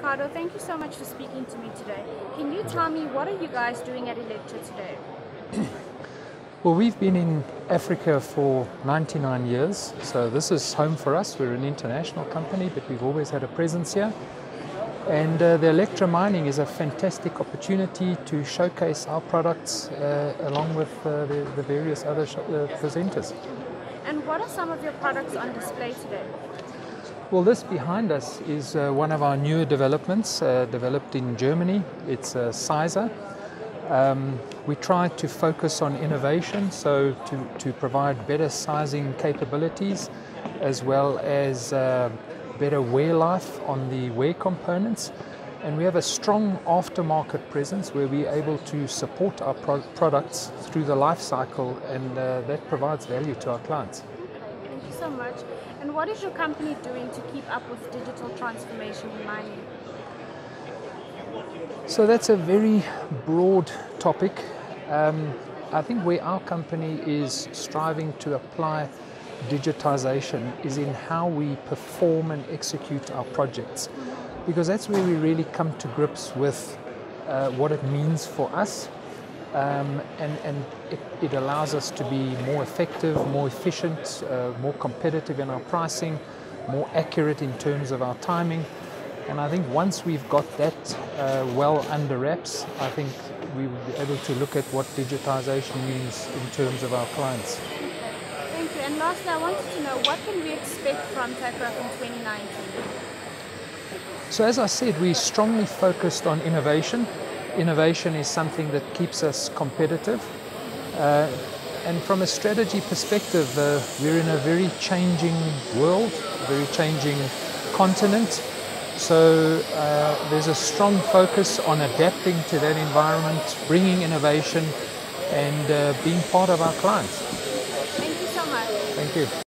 Ricardo, thank you so much for speaking to me today. Can you tell me what are you guys doing at Electra today? Well, we've been in Africa for 99 years, so this is home for us. We're an international company, but we've always had a presence here. And uh, the Electra Mining is a fantastic opportunity to showcase our products uh, along with uh, the, the, various other uh, presenters. And what are some of your products on display today? Well, this behind us is uh, one of our newer developments, uh, developed in Germany. It's a sizer. Um, we try to focus on innovation, so to, to provide better sizing capabilities as well as uh, better wear life on the wear components. And we have a strong aftermarket presence where we're able to support our pro products through the life cycle, and uh, that provides value to our clients. So much. And what is your company doing to keep up with digital transformation in mining? So that's a very broad topic. Um, I think where our company is striving to apply digitization is in how we perform and execute our projects because that's where we really come to grips with uh, what it means for us um, and, and it, it, allows us to be more effective, more efficient, uh, more competitive in our pricing, more accurate in terms of our timing. And I think once we've got that uh, well under wraps, I think we will be able to look at what digitization means in terms of our clients. Thank you. And lastly, I wanted to know what can we expect from TAKRAF in 2019? So as I said, we strongly focused on innovation. Innovation is something that keeps us competitive. Uh, and from a strategy perspective, uh, we're in a very changing world, a very changing continent. So uh, there's a strong focus on adapting to that environment, bringing innovation, and uh, being part of our clients. Thank you so much. Thank you.